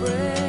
breath.